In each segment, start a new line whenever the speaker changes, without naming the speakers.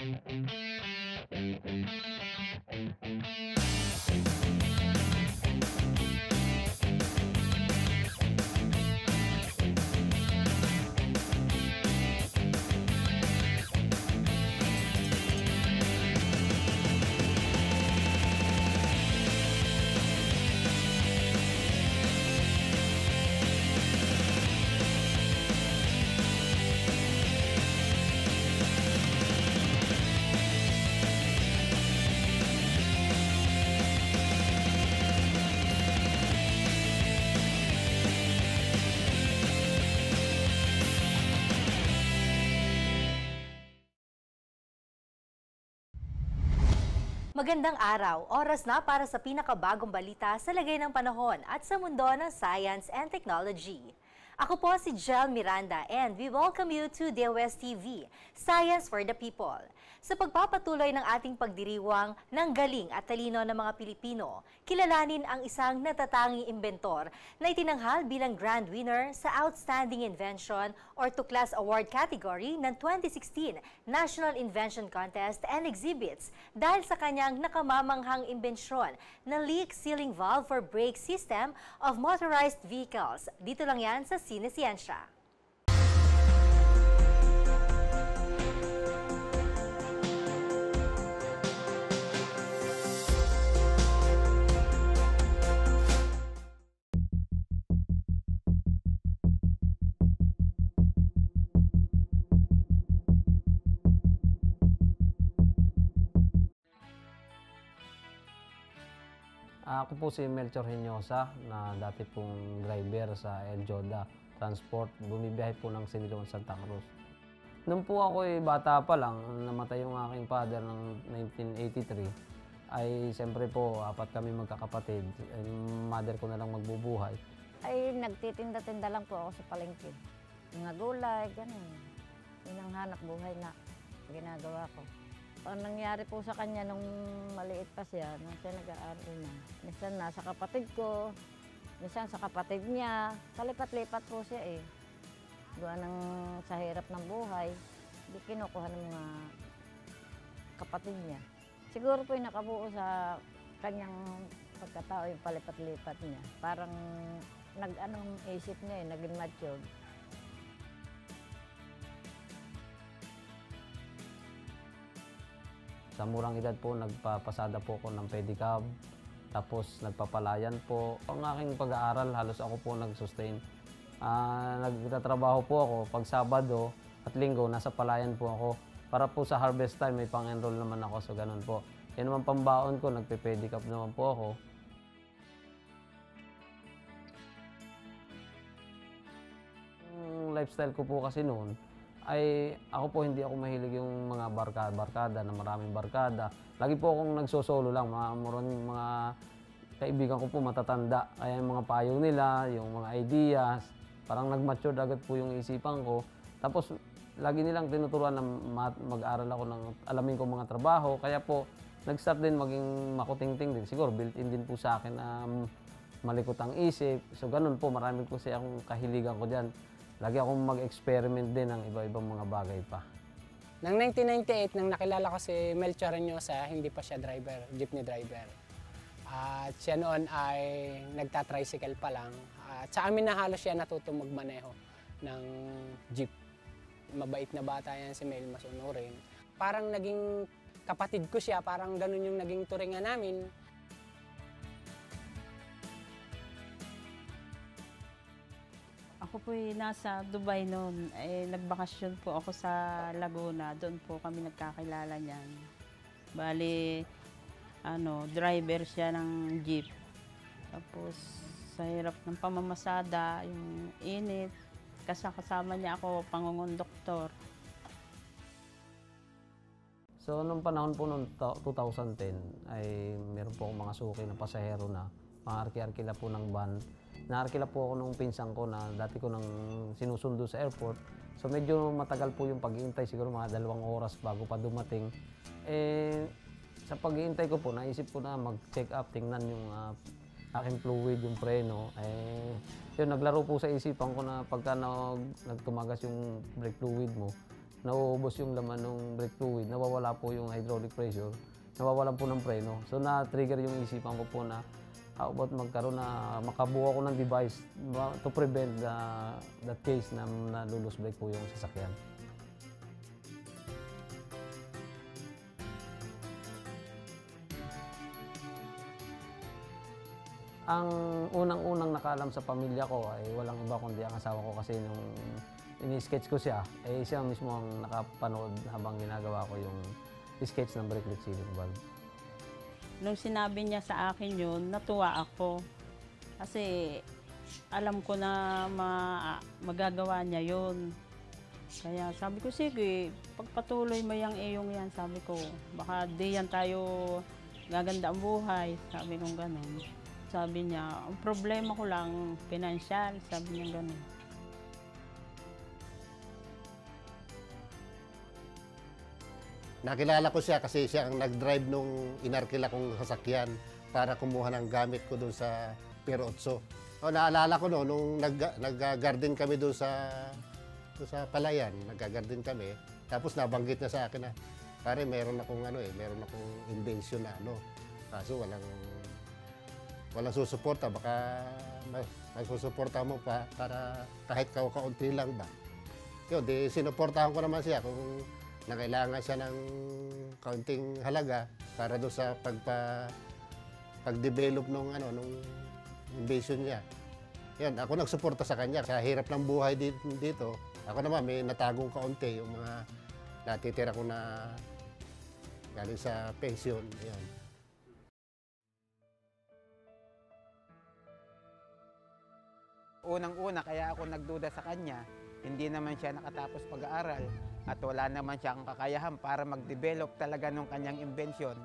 Thank you. Magandang araw. Oras na para sa pinakabagong balita sa lagay ng panahon at sa mundo ng science and technology. Ako po si Jel Miranda and we welcome you to DeWest TV, Science for the People. Sa pagpapatuloy ng ating pagdiriwang ng galing at talino ng mga Pilipino, kilalanin ang isang natatanging inventor na itinanghal bilang grand winner sa Outstanding Invention or Tuklas Award category ng 2016 National Invention Contest and Exhibits dahil sa kanyang nakamamanghang imbensyon na leak sealing valve for brake system of motorized vehicles. Dito lang yan sa Sinesiyensya.
Ako po si Melchor Henyosa na dati pong driver sa El Joda Transport. Bumibiyahe po ng Siniloan Santa Cruz. Nung po ako ay bata pa lang, namatay yung aking father ng 1983, ay siyempre po apat kami magkakapatid. Yung mother ko na lang magbubuhay.
Ay, nagtitinda-tinda lang po ako sa palengke. Mga gulay, ganun. Yun ang hanap buhay na ginagawa ko. Ang nangyari po sa kanya nung maliit pa siya, nung siya nag-aaral na. Minsan nasa kapatid ko, minsan sa kapatid niya. Kalipat-lipat po siya eh. Gawa ng sa hirap ng buhay, hindi kinukuha ng mga kapatid niya. Siguro po yung nakabuo sa kanyang pagkatao yung palipat-lipat niya. Parang nag-anong isip niya eh, naging matured.
Sa murang edad po, nagpapasada po ako ng pedicab. Tapos nagpapalayan po. Ang aking pag-aaral, halos ako po nag-sustain. Ah, nagtatrabaho po ako pag Sabado at Linggo, nasa palayan po ako. Para po sa harvest time, may pang-enroll naman ako, so ganun po. Yan naman pambaon ko, nagpe-pedicab naman po ako. Yung lifestyle ko po kasi noon, ay ako po hindi ako mahilig yung mga barkada-barkada na maraming barkada. Lagi po akong nagsosolo lang, mga muron mga kaibigan ko po matatanda. Kaya yung mga payo nila, yung mga ideas, parang nag-mature agad po yung isipan ko. Tapos lagi nilang tinuturuan na ma- mag-aral ako ng alamin ko mga trabaho. Kaya po nag-start din maging makutingting din. Siguro built-in din po sa akin na malikot ang isip. So ganun po, marami po siya akong kahiligan ko dyan. Lagi akong mag-experiment din ng iba-ibang mga bagay pa.
Nang 1998, nang nakilala ko si Melchor Reynosa, hindi pa siya driver, jeepney driver. At siya noon ay nagta-tricycle pa lang. At sa amin na halos siya natuto magmaneho ng jeep. Mabait na bata yan si Mel, masunurin. Parang naging kapatid ko siya, parang ganun yung naging turingan namin.
Ako po nasa Dubai noon. Eh, nagbakasyon po ako sa Laguna. Doon po kami nagkakilala niyan. Bali, ano, driver siya ng jeep. Tapos, sa hirap ng pamamasada, yung init. Kasama niya ako, pangungon doktor.
So, nung panahon po noong 2010, ay meron po akong mga suki na pasahero na mga arki-arkila po ng van. Naarkila po ako nung pinsang ko na dati ko nang sinusundo sa airport. So medyo matagal po yung paghihintay, siguro mga dalawang oras bago pa dumating. Eh, sa paghihintay ko po, naisip ko na mag-check up, tingnan yung ah, aking fluid, yung preno. Eh, yun, naglaro po sa isipan ko na pagka nag, nagtumagas yung brake fluid mo, nauubos yung laman ng brake fluid, nawawala po yung hydraulic pressure, nawawalan po ng preno. So na-trigger yung isipan ko po na how about magkaroon na makabuo ako ng device to prevent the, that case na nalulus brake po yung sasakyan. Ang unang-unang nakaalam sa pamilya ko ay walang iba kundi ang asawa ko kasi nung ini-sketch ko siya, eh siya mismo ang nakapanood habang ginagawa ko yung sketch ng brake light ceiling valve.
Nung sinabi niya sa akin yun, natuwa ako. Kasi alam ko na ma- magagawa niya yun. Kaya sabi ko, sige, pagpatuloy mo yung iyong yan, sabi ko, baka di yan tayo gaganda ang buhay. Sabi ko ganun. Sabi niya, ang problema ko lang, financial. Sabi niya ganun.
Nakilala ko siya kasi siya ang nag-drive nung inarkila kong sasakyan para kumuha ng gamit ko doon sa Pier 8. O, naalala ko no, nung nag, nag-garden kami doon sa, sa Palayan, nag-garden kami. Tapos nabanggit niya sa akin na, pare, meron akong ano eh, meron akong invention na ano. Kaso walang, walang susuporta, baka ma- magsusuporta mo pa para kahit ka kaunti lang ba. Yun, di sinuportahan ko naman siya kung na kailangan siya ng kaunting halaga para do sa pagpa pag-develop nung ano nung invention niya. Yan, ako nagsuporta sa kanya. Sa hirap ng buhay di- dito, ako naman may natagong kaunti yung mga natitira ko na galing sa pension. Yan.
Unang-una, kaya ako nagduda sa kanya, hindi naman siya nakatapos pag-aaral at wala naman siyang kakayahan para mag-develop talaga ng kanyang invention.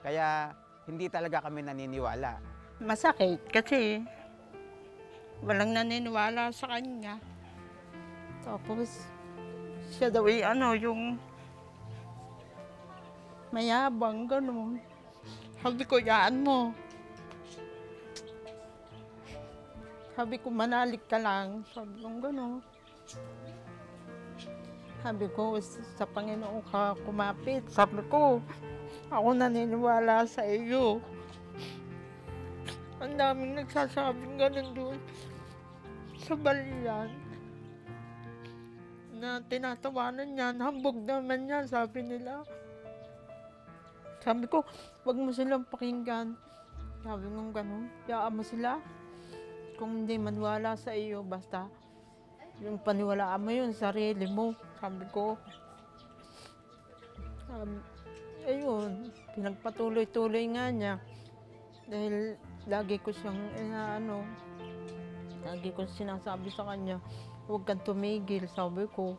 Kaya hindi talaga kami naniniwala.
Masakit kasi walang naniniwala sa kanya. Tapos siya daw ay ano yung mayabang ganun. Sabi ko, yaan mo. Sabi ko, manalik ka lang. Sabi ko, gano'n. Sabi ko, sa Panginoon ka kumapit. Sabi ko, ako naniniwala sa iyo. Ang daming nagsasabing ganun doon sa balian. Na tinatawanan niyan, hambog naman yan, sabi nila. Sabi ko, wag mo silang pakinggan. Sabi ko ganun, yaan mo sila. Kung hindi maniwala sa iyo, basta yung paniwalaan mo yun, sarili mo. Sabi ko, um, ayun, pinagpatuloy-tuloy nga niya. Dahil lagi ko siyang, ano, lagi ko sinasabi sa kanya, huwag kang tumigil, sabi ko.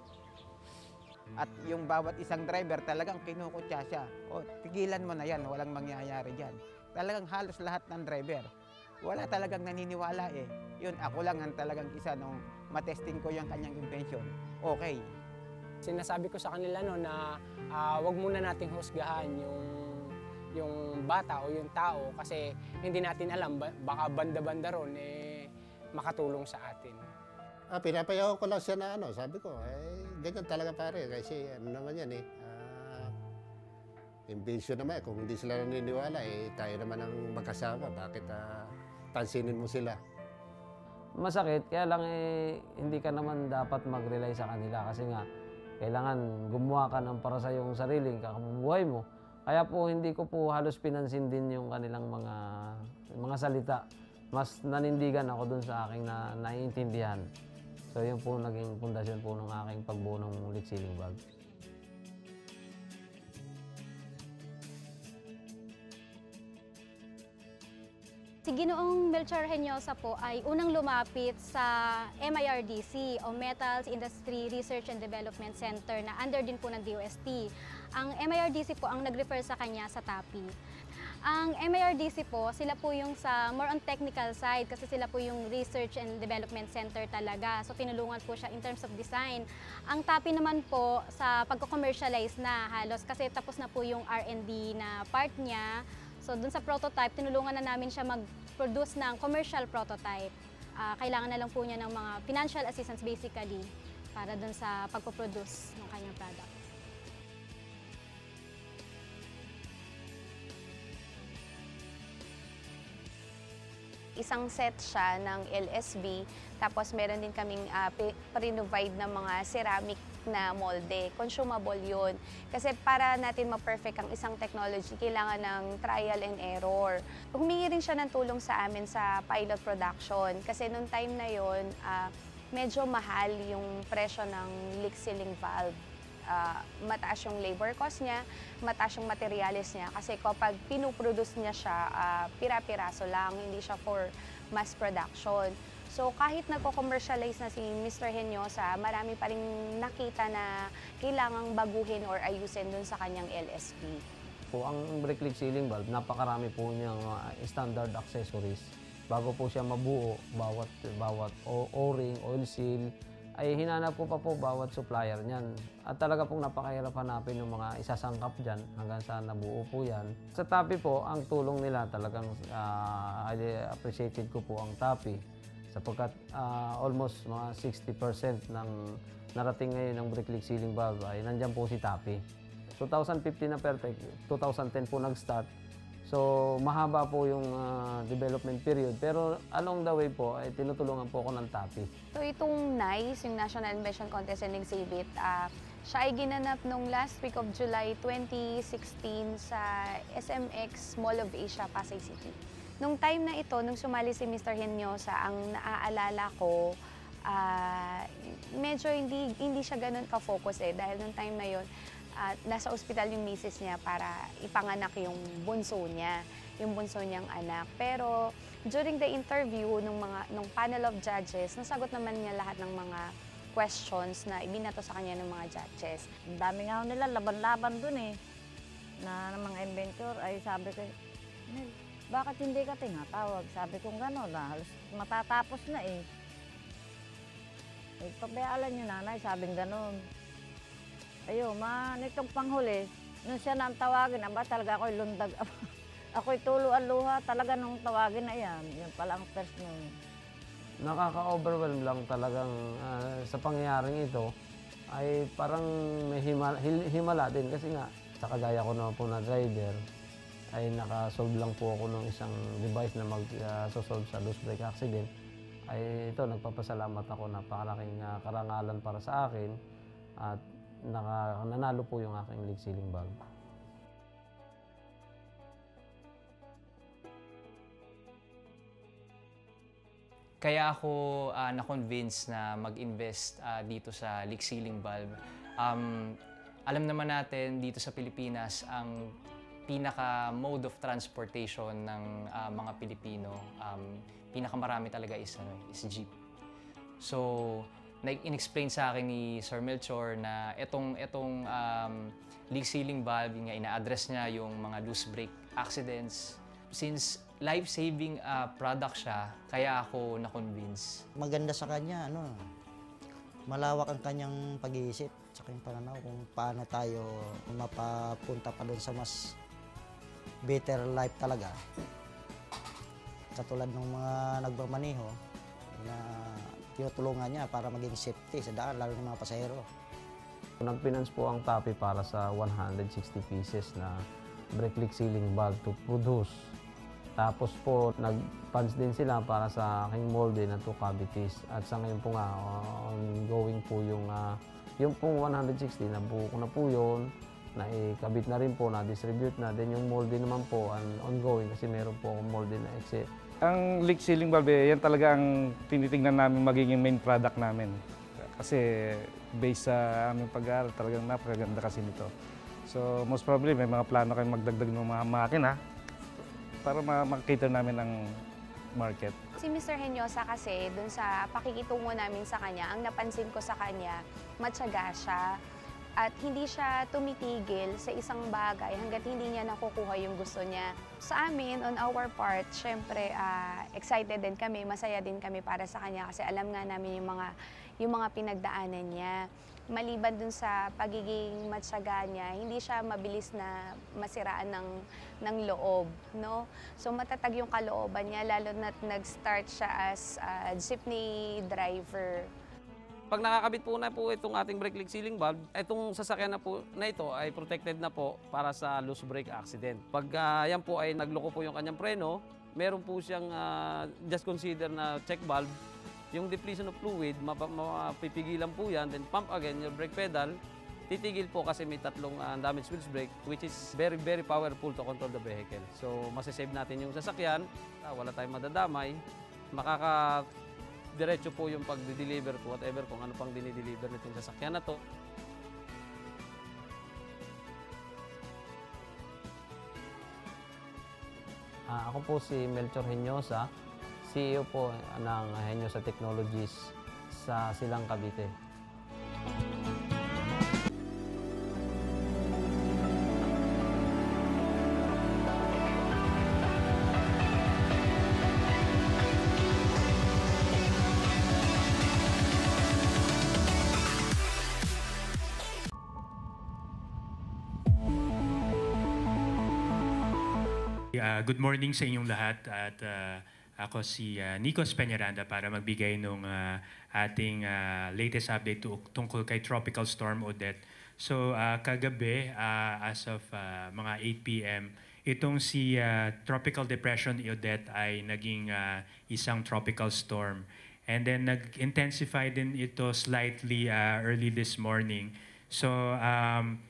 At yung bawat isang driver talagang kinukutya siya. O, tigilan mo na yan, walang mangyayari dyan. Talagang halos lahat ng driver. Wala talagang naniniwala eh. Yun, ako lang ang talagang isa nung matesting ko yung kanyang invention. Okay,
Sinasabi ko sa kanila no na ah, wag muna nating husgahan yung yung bata o yung tao kasi hindi natin alam ba- baka banda-banda ron eh makatulong sa atin.
Ah, pinapayaw ko lang siya na ano, sabi ko, eh, ganyan talaga pare. Kasi ano naman yan eh, ah, invention naman eh. Kung hindi sila naniniwala, eh, tayo naman ang magkasama. Bakit ah, pansinin mo sila?
Masakit, kaya lang eh, hindi ka naman dapat mag-rely sa kanila kasi nga, kailangan gumawa ka ng para sa iyong sariling kakabubuhay mo. Kaya po hindi ko po halos pinansin din yung kanilang mga mga salita. Mas nanindigan ako dun sa aking na naiintindihan. So yun po naging pundasyon po ng aking pagbuo ng ceiling bag.
Si Ginoong Melchor Henyosa po ay unang lumapit sa MIRDC o Metals Industry Research and Development Center na under din po ng DOST. Ang MIRDC po ang nag-refer sa kanya sa TAPI. Ang MIRDC po, sila po yung sa more on technical side kasi sila po yung Research and Development Center talaga. So tinulungan po siya in terms of design. Ang TAPI naman po sa pagko-commercialize na halos kasi tapos na po yung R&D na part niya. So dun sa prototype, tinulungan na namin siya mag-produce ng commercial prototype. Ah, kailangan na lang po niya ng mga financial assistance basically para dun sa pagpoproduce ng kanyang product.
Isang set siya ng LSB, tapos meron din kaming uh, provide ng mga ceramic na molde. Consumable yun. Kasi para natin ma-perfect ang isang technology, kailangan ng trial and error. Humingi rin siya ng tulong sa amin sa pilot production. Kasi nung time na yun, uh, medyo mahal yung presyo ng leak sealing valve uh, mataas yung labor cost niya, mataas yung materials niya. Kasi kapag pinuproduce niya siya, uh, pira-piraso lang, hindi siya for mass production. So kahit nagko-commercialize na si Mr. Henyosa, marami pa rin nakita na kailangang baguhin or ayusin dun sa kanyang LSP.
Po, ang brake leak sealing valve, napakarami po niyang uh, standard accessories. Bago po siya mabuo, bawat, bawat O-ring, oil seal, ay hinanap ko pa po bawat supplier niyan. At talaga pong napakahirap hanapin yung mga isasangkap dyan hanggang sa nabuo po yan. Sa TAPI po, ang tulong nila talagang uh, appreciated ko po ang TAPI sapagkat uh, almost mga 60% ng narating ngayon ng brick leak ceiling valve ay nandyan po si TAPI. 2015 na perfect, 2010 po nag-start. So, mahaba po yung uh, development period. Pero along the way po, ay tinutulungan po ako ng TAPI.
So, itong NICE, yung National Invention Contest and Exhibit, uh, siya ay ginanap nung last week of July 2016 sa SMX Mall of Asia, Pasay City. Nung time na ito, nung sumali si Mr. Henyosa, ang naaalala ko, uh, medyo hindi, hindi siya ganun ka-focus eh. Dahil nung time na yon at nasa ospital yung misis niya para ipanganak yung bunso niya, yung bunso niyang anak. Pero during the interview ng mga ng panel of judges, nasagot naman niya lahat ng mga questions na ibinato sa kanya ng mga judges.
Ang dami nga nila laban-laban dun eh. Na ng mga inventor ay sabi ko, bakit hindi ka tinatawag? Sabi ko gano'n na halos matatapos na eh. Eh, pabayaalan niyo nanay, sabing gano'n. Ayo, man, itong panghuli, nung siya nang tawagin, aba talaga ako'y lundag. ako'y tuluan luha talaga nung tawagin na yan. Yan pala ang first nun.
Nakaka-overwhelm lang talagang uh, sa pangyayaring ito ay parang may himala, himala din kasi nga sa kagaya ko naman po na driver ay nakasolve lang po ako ng isang device na mag-solve uh, sa loose brake accident ay ito nagpapasalamat ako napakalaking uh, karangalan para sa akin at naka, nanalo po yung aking league ceiling valve.
Kaya ako uh, na-convince na mag-invest uh, dito sa leak sealing valve. Um, alam naman natin dito sa Pilipinas ang pinaka mode of transportation ng uh, mga Pilipino, um, pinakamarami talaga is, ano, is jeep. So, in-explain sa akin ni Sir Melchor na itong, itong um, leak sealing valve, nga ina-address niya yung mga loose brake accidents. Since life-saving uh, product siya, kaya ako na-convince.
Maganda sa kanya, ano, malawak ang kanyang pag-iisip sa yung pananaw kung paano tayo mapapunta pa doon sa mas better life talaga. Katulad ng mga nagmamaniho na tinutulungan niya para maging safety sa daan, lalo ng mga pasahero.
Nag-finance po ang TAPI para sa 160 pieces na brake leak sealing valve to produce. Tapos po, nag-funds din sila para sa aking molde na two cavities. At sa ngayon po nga, ongoing po yung, uh, yung pong 160, nabuo ko na po yun. Naikabit na rin po, na-distribute na. Then yung molde naman po, ongoing kasi meron po akong molde na exit
ang leak sealing valve, yan talaga ang tinitingnan namin magiging main product namin. Kasi based sa aming pag-aaral, talagang napakaganda kasi nito. So most probably may mga plano kayong magdagdag ng mga makina para makita namin ang market.
Si Mr. Henyosa kasi, dun sa pakikitungo namin sa kanya, ang napansin ko sa kanya, matyaga siya at hindi siya tumitigil sa isang bagay hanggat hindi niya nakukuha yung gusto niya. Sa amin, on our part, syempre, uh, excited din kami, masaya din kami para sa kanya kasi alam nga namin yung mga, yung mga pinagdaanan niya. Maliban dun sa pagiging matyaga niya, hindi siya mabilis na masiraan ng, ng loob. No? So matatag yung kalooban niya, lalo na nag-start siya as uh, jeepney driver
Pag nakakabit po na po itong ating brake leak sealing valve, itong sasakyan na po na ito ay protected na po para sa loose brake accident. Pag ah, yan po ay nagloko po yung kanyang preno, meron po siyang ah, just consider na check valve. Yung depletion of fluid, mapipigilan po yan. Then pump again your brake pedal. Titigil po kasi may tatlong ah, damage wheels brake which is very very powerful to control the vehicle. So masasave natin yung sasakyan, ah, wala tayong madadamay, makaka diretso po yung pag-deliver ko, whatever kung ano pang dinideliver nitong sasakyan na to. Ah, ako po si Melchor Henyosa, CEO po ng Henyosa Technologies sa Silang Cavite.
Uh, good morning sa inyong lahat at uh, ako si uh, Nico Peñaranda para magbigay ng uh, ating uh, latest update tu- tungkol kay Tropical Storm Odette. So uh, kagabi uh, as of uh, mga 8 p.m. itong si uh, Tropical Depression Odette ay naging uh, isang tropical storm. And then nag-intensify din ito slightly uh, early this morning. So um,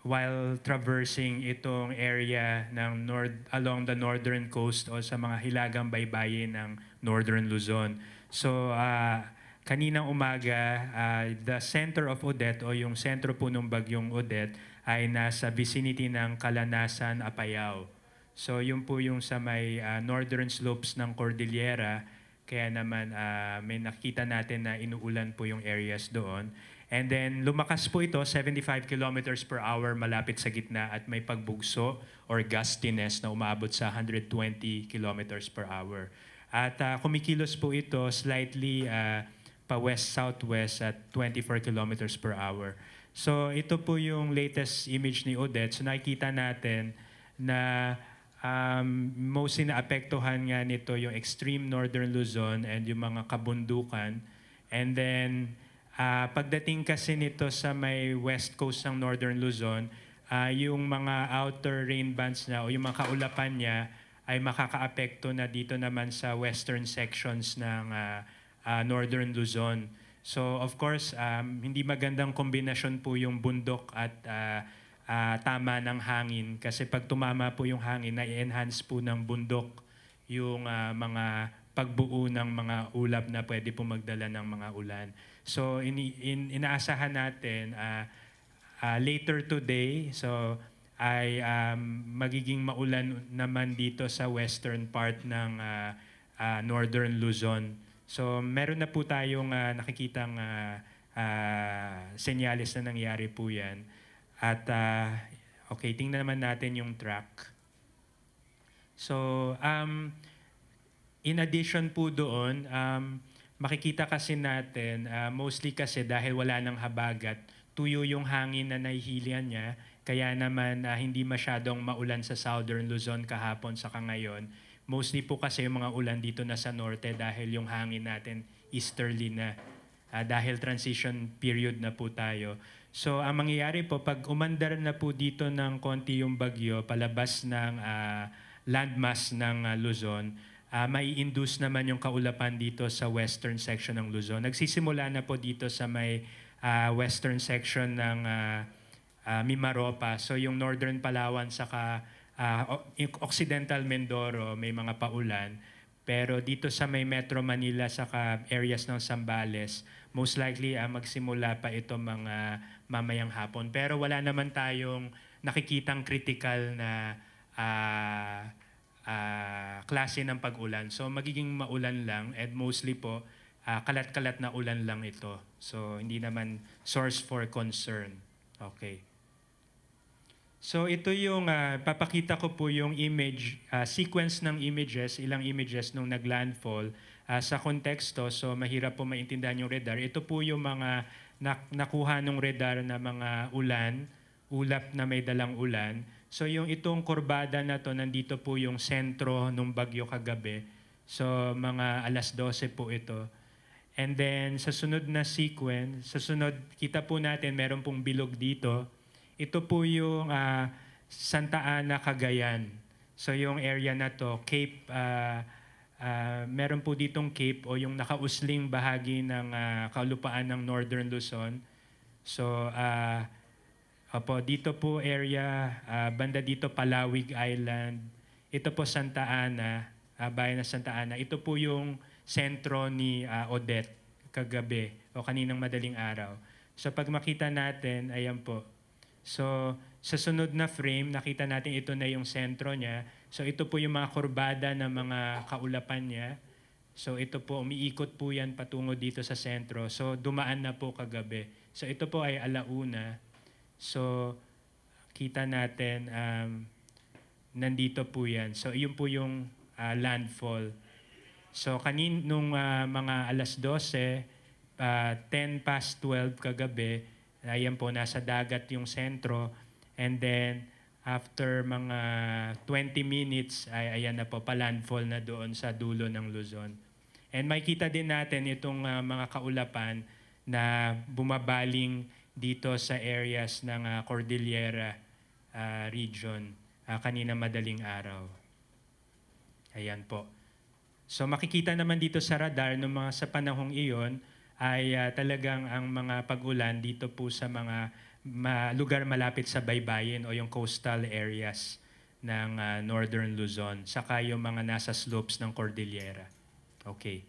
while traversing itong area ng north along the northern coast o sa mga hilagang baybayin ng northern Luzon. So ah, kaninang umaga, ah, the center of Odette o yung sentro po ng bagyong Odette ay nasa vicinity ng Kalanasan, Apayao. So yun po yung sa may ah, northern slopes ng Cordillera, kaya naman ah, may nakita natin na inuulan po yung areas doon. And then lumakas po ito 75 kilometers per hour malapit sa gitna at may pagbugso or gustiness na umaabot sa 120 kilometers per hour. At ah, kumikilos po ito slightly ah, pa west-southwest at 24 kilometers per hour. So ito po yung latest image ni Odette. So nakikita natin na um, mostly naapektuhan nga nito yung extreme northern Luzon and yung mga kabundukan. And then Ah, pagdating kasi nito sa may west coast ng Northern Luzon, ah, yung mga outer rain bands na o yung mga kaulapan niya ay makakaapekto na dito naman sa western sections ng ah, ah, Northern Luzon. So of course, um, hindi magandang kombinasyon po yung bundok at ah, ah, tama ng hangin kasi pag tumama po yung hangin, na-enhance po ng bundok yung ah, mga pagbuo ng mga ulap na pwede po magdala ng mga ulan. So ini in, inaasahan natin uh, uh, later today so ay um, magiging maulan naman dito sa western part ng uh, uh, northern Luzon. So meron na po tayong uh, nakikitang uh, uh, senyales na nangyari po 'yan. At uh, okay, tingnan naman natin yung track. So um, in addition po doon, um, makikita kasi natin, uh, mostly kasi dahil wala nang habagat, tuyo yung hangin na nahihilian niya, kaya naman uh, hindi masyadong maulan sa southern Luzon kahapon sa ngayon. Mostly po kasi yung mga ulan dito na sa norte dahil yung hangin natin easterly na. Uh, dahil transition period na po tayo. So ang mangyayari po, pag umandar na po dito ng konti yung bagyo, palabas ng uh, landmass ng uh, Luzon, uh, may induce naman yung kaulapan dito sa western section ng Luzon. Nagsisimula na po dito sa may uh, western section ng uh, uh, Mimaropa. So yung northern Palawan saka uh, occidental Mindoro may mga paulan. Pero dito sa may Metro Manila saka areas ng Sambales, most likely uh, magsimula pa ito mga mamayang hapon. Pero wala naman tayong nakikitang critical na uh, uh, klase ng pag-ulan. So magiging maulan lang and mostly po uh, kalat-kalat na ulan lang ito. So hindi naman source for concern. Okay. So ito yung uh, papakita ko po yung image uh, sequence ng images, ilang images nung naglandfall uh, sa konteksto so mahirap po maintindihan yung radar. Ito po yung mga nak- nakuha ng radar na mga ulan, ulap na may dalang ulan. So yung itong kurbada na to nandito po yung sentro ng bagyo kagabi. So mga alas 12 po ito. And then sa sunod na sequence, sa sunod, kita po natin meron pong bilog dito. Ito po yung ah, Santa Ana, Cagayan. So yung area na to, Cape, ah, ah, meron po ditong Cape o yung nakausling bahagi ng ah, kalupaan ng Northern Luzon. So ah, Opo, dito po area, ah, banda dito Palawig Island. Ito po Santa Ana, ah, bayan ng Santa Ana. Ito po yung sentro ni ah, Odette kagabi o kaninang madaling araw. So pag makita natin, ayan po. So sa sunod na frame, nakita natin ito na yung sentro niya. So ito po yung mga kurbada ng mga kaulapan niya. So ito po, umiikot po yan patungo dito sa sentro. So dumaan na po kagabi. So ito po ay alauna. So, kita natin, um, nandito po yan. So, yun po yung ah, landfall. So, kanin nung ah, mga alas 12, ah, 10 past 12 kagabi, ayan po, nasa dagat yung sentro. And then, after mga 20 minutes, ay ayan na po, pa-landfall na doon sa dulo ng Luzon. And makita din natin itong ah, mga kaulapan na bumabaling dito sa areas ng ah, Cordillera ah, region ah, kanina madaling araw. Ayan po. So makikita naman dito sa radar ng mga sa panahong iyon ay ah, talagang ang mga pag-ulan dito po sa mga ma- lugar malapit sa baybayin o yung coastal areas ng ah, Northern Luzon, saka yung mga nasa slopes ng Cordillera. Okay.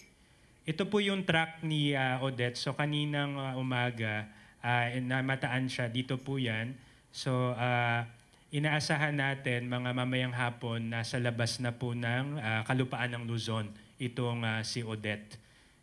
Ito po yung track ni ah, Odette. So kaninang ah, umaga, ah, namataan siya. Dito po yan. So ah, inaasahan natin mga mamayang hapon nasa labas na po ng ah, kalupaan ng Luzon itong ah, si Odette.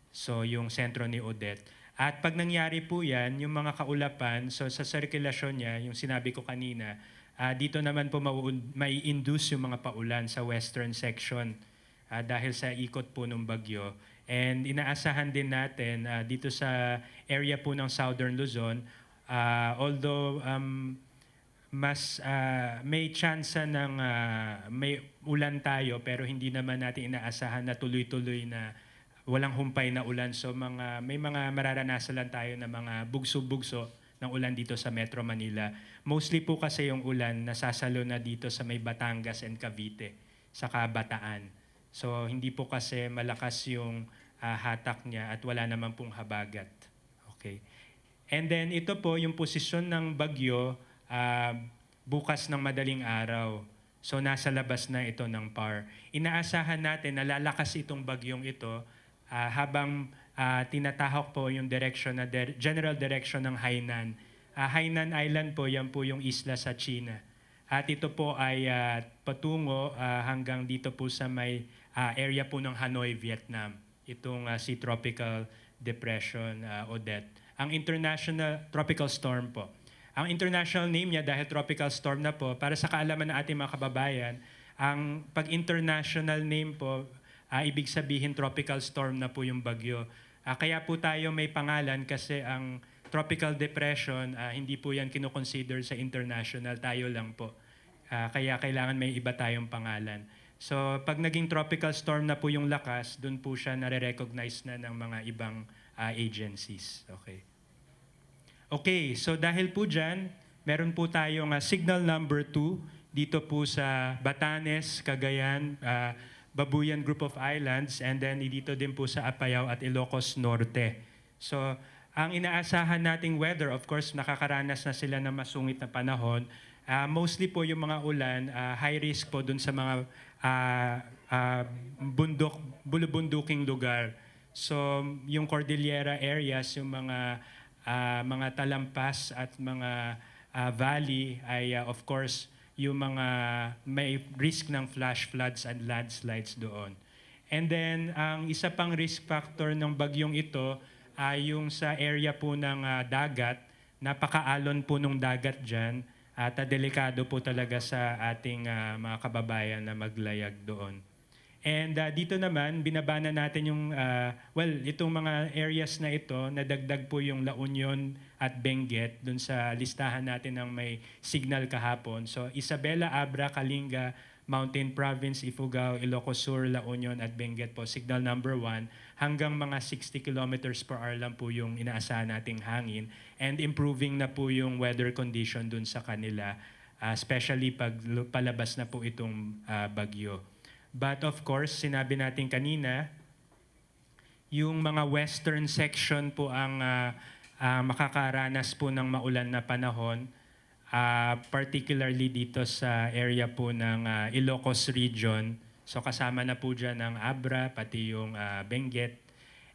So yung sentro ni Odette. At pag nangyari po yan, yung mga kaulapan, so sa sirkulasyon niya, yung sinabi ko kanina, ah, dito naman po may induce yung mga paulan sa western section ah, dahil sa ikot po ng bagyo. And inaasahan din natin ah, dito sa area po ng Southern Luzon, ah, although um, mas ah, may chance ng ah, may ulan tayo pero hindi naman natin inaasahan na tuloy-tuloy na walang humpay na ulan. So mga may mga mararanasan lang tayo na mga bugso-bugso ng ulan dito sa Metro Manila. Mostly po kasi yung ulan nasasalo na dito sa may Batangas and Cavite, saka Bataan. So hindi po kasi malakas yung ah, hatak niya at wala naman pong habagat. Okay. And then ito po yung posisyon ng bagyo ah, bukas ng madaling araw. So nasa labas na ito ng PAR. Inaasahan natin na lalakas itong bagyong ito ah, habang ah, tinatahok po yung direction na dir- general direction ng Hainan. Ah, Hainan Island po, yan po yung isla sa China. At ito po ay ah, patungo ah, hanggang dito po sa may ah, area po ng Hanoi, Vietnam. Itong ah, si Tropical Depression ah, Odette. Ang international tropical storm po. Ang international name niya dahil tropical storm na po, para sa kaalaman ng ating mga kababayan, ang pag-international name po, ah, ibig sabihin tropical storm na po yung bagyo. Ah, kaya po tayo may pangalan kasi ang tropical depression, ah, hindi po yan kinoconsider sa international, tayo lang po. Ah, kaya kailangan may iba tayong pangalan. So pag naging tropical storm na po yung lakas, doon po siya nare-recognize na ng mga ibang ah, agencies. Okay. Okay, so dahil po dyan, meron po tayong ah, signal number 2 dito po sa Batanes, Cagayan, ah, Babuyan Group of Islands, and then dito din po sa Apayao at Ilocos Norte. So, ang inaasahan nating weather, of course, nakakaranas na sila ng masungit na panahon. Ah, mostly po yung mga ulan, ah, high risk po dun sa mga ah, ah, bundok, bulubunduking lugar. So, yung Cordillera areas, yung mga ah, mga talampas at mga ah, valley ay ah, of course yung mga may risk ng flash floods and landslides doon. And then ang isa pang risk factor ng bagyong ito ay yung sa area po ng ah, dagat, napakaalon po ng dagat diyan at ah, delikado po talaga sa ating ah, mga kababayan na maglayag doon. And ah, dito naman, binabana natin yung, ah, well, itong mga areas na ito, nadagdag po yung La Union at Benguet dun sa listahan natin ng may signal kahapon. So Isabela, Abra, Kalinga, Mountain Province, Ifugao, Ilocos Sur, La Union at Benguet po, signal number 1, hanggang mga 60 kilometers per hour lang po yung inaasahan nating hangin. And improving na po yung weather condition dun sa kanila, ah, especially pag palabas na po itong ah, bagyo. But of course, sinabi natin kanina, yung mga western section po ang ah, ah, makakaranas po ng maulan na panahon, ah, particularly dito sa area po ng ah, Ilocos region. So kasama na po dyan ang Abra, pati yung ah, Benguet.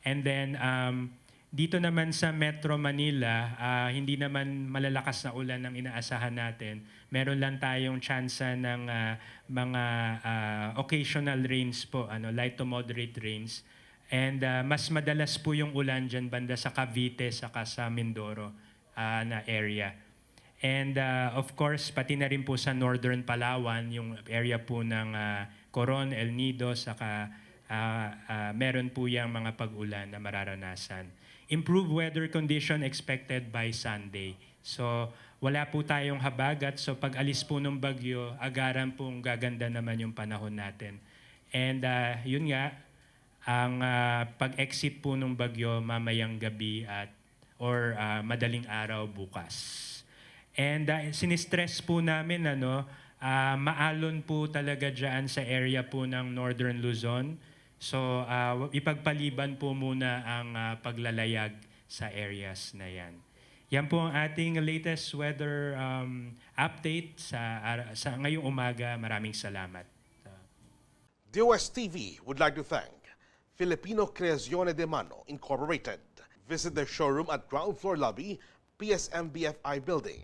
And then um, dito naman sa Metro Manila, ah, hindi naman malalakas na ulan ang inaasahan natin. Meron lang tayong tsansa ng ah, mga ah, occasional rains po, ano, light to moderate rains. And ah, mas madalas po yung ulan dyan banda sa Cavite, saka sa Mindoro ah, na area. And uh, of course, pati na rin po sa Northern Palawan, yung area po ng uh, Coron, El Nido, saka uh, uh, meron po yung mga pag-ulan na mararanasan. Improved weather condition expected by Sunday. So, wala po tayong habagat. So, pag alis po ng bagyo, agaran pong gaganda naman yung panahon natin. And uh, yun nga, ang uh, pag-exit po ng bagyo mamayang gabi at or uh, madaling araw bukas. And uh, sinistress po namin ano, ah, maalon po talaga diyan sa area po ng Northern Luzon. So ah, ipagpaliban po muna ang ah, paglalayag sa areas na 'yan. Yan po ang ating latest weather um, update sa sa ngayong umaga. Maraming salamat.
DOS-TV would like to thank Filipino Creazione de Mano Incorporated. Visit their showroom at ground floor lobby, PSM BFI Building,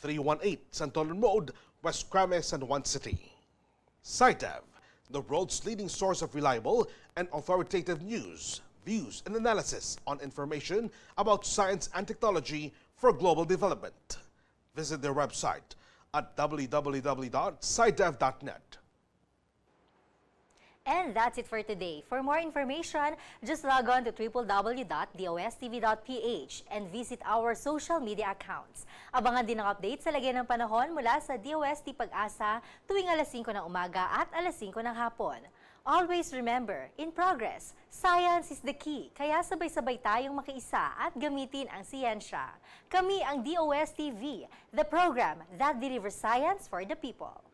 318 Santolan Road, West Crame, San Juan City. SciDev, the world's leading source of reliable and authoritative news, views, and analysis on information about science and technology for global development. Visit their website at www.scidev.net.
And that's it for today. For more information, just log on to www.dostv.ph and visit our social media accounts. Abangan din ang update sa lagay ng panahon mula sa DOST Pag-asa tuwing alas 5 ng umaga at alas 5 ng hapon. Always remember, in progress, science is the key. Kaya sabay-sabay tayong makiisa at gamitin ang siyensya. Kami ang DOSTV, the program that delivers science for the people.